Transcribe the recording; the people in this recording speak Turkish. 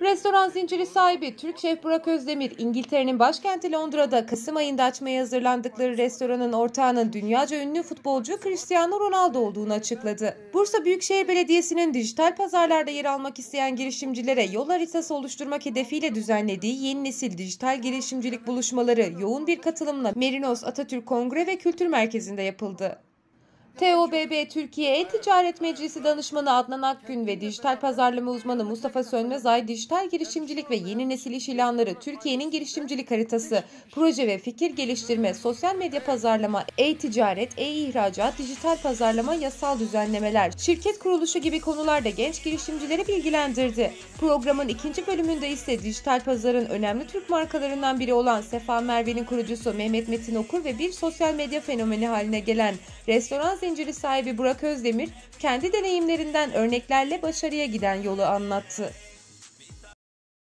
Restoran zinciri sahibi Türk şef Burak Özdemir, İngiltere'nin başkenti Londra'da Kasım ayında açmaya hazırlandıkları restoranın ortağının dünyaca ünlü futbolcu Cristiano Ronaldo olduğunu açıkladı. Bursa Büyükşehir Belediyesi'nin dijital pazarlarda yer almak isteyen girişimcilere yol haritası oluşturmak hedefiyle düzenlediği yeni nesil dijital girişimcilik buluşmaları yoğun bir katılımla Merinos Atatürk Kongre ve Kültür Merkezi'nde yapıldı. TOBB Türkiye E-Ticaret Meclisi Danışmanı Adnan Akgün ve dijital pazarlama uzmanı Mustafa Sönmezay dijital girişimcilik ve yeni nesil iş ilanları Türkiye'nin girişimcilik haritası, proje ve fikir geliştirme, sosyal medya pazarlama, e-ticaret, e-ihracat, dijital pazarlama, yasal düzenlemeler, şirket kuruluşu gibi konularda genç girişimcileri bilgilendirdi. Programın ikinci bölümünde ise dijital pazarın önemli Türk markalarından biri olan Sefa Merve'nin kurucusu Mehmet Metin Okur ve bir sosyal medya fenomeni haline gelen restoran zinciri sahibi Burak Özdemir kendi deneyimlerinden örneklerle başarıya giden yolu anlattı.